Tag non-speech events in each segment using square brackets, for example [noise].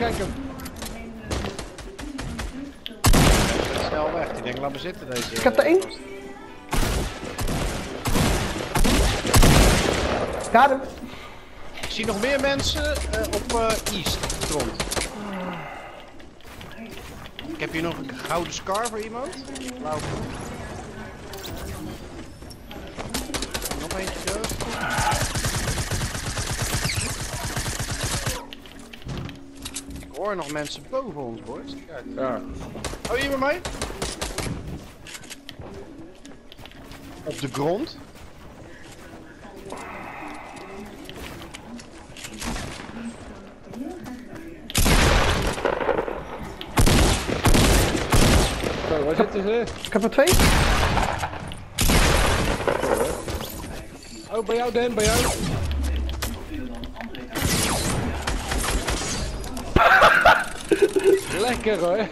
Kijk hem. Snel weg. Ik denk, laat me zitten deze. Ik heb er één. Got hem. Ik zie nog meer mensen eh, op eh, East grond. Ik heb hier nog een gouden scar voor iemand. Blauw. Nog eentje. Ik hoor nog mensen boven ons, boys. Kijk. Ja. Oh, hier bij mij? Op de grond. Ik heb er twee. Oh, bij jou Dan, bij jou. [laughs] Lekker hoor.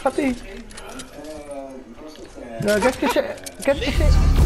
Gaat ie. Nou, get shit. Get shit.